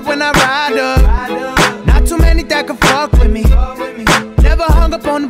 when I ride up. Not too many that can fuck with me. Never hung up on the